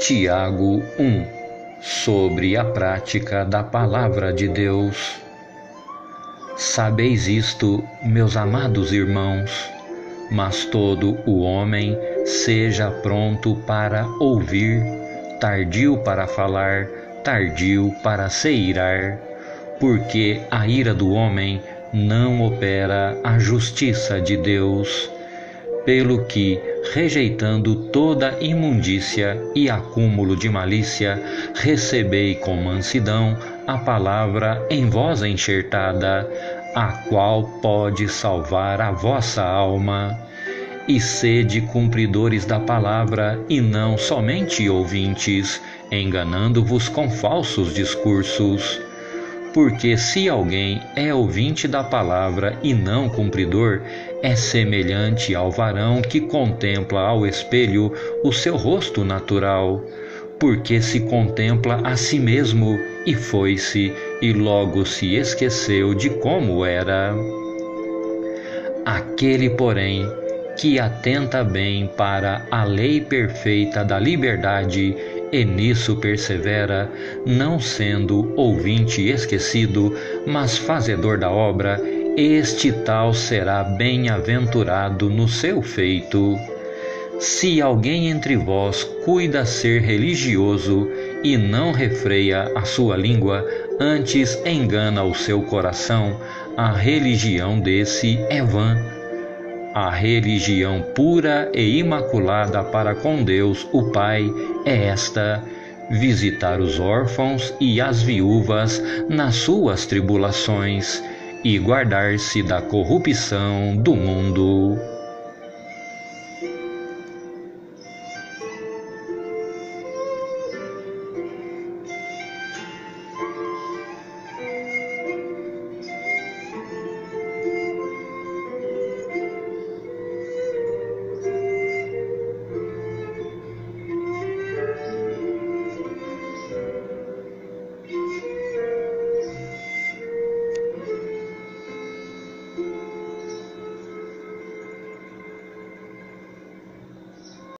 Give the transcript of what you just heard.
Tiago 1 Sobre a prática da Palavra de Deus. Sabeis isto, meus amados irmãos, mas todo o homem seja pronto para ouvir, tardio para falar, tardio para se irar, porque a ira do homem não opera a justiça de Deus pelo que, rejeitando toda imundícia e acúmulo de malícia, recebei com mansidão a palavra em vós enxertada, a qual pode salvar a vossa alma. E sede cumpridores da palavra, e não somente ouvintes, enganando-vos com falsos discursos porque se alguém é ouvinte da palavra e não cumpridor, é semelhante ao varão que contempla ao espelho o seu rosto natural, porque se contempla a si mesmo e foi-se, e logo se esqueceu de como era. Aquele, porém, que atenta bem para a lei perfeita da liberdade e nisso persevera, não sendo ouvinte esquecido, mas fazedor da obra, este tal será bem-aventurado no seu feito. Se alguém entre vós cuida ser religioso e não refreia a sua língua, antes engana o seu coração, a religião desse é vã a religião pura e imaculada para com Deus, o Pai, é esta: visitar os órfãos e as viúvas nas suas tribulações e guardar-se da corrupção do mundo.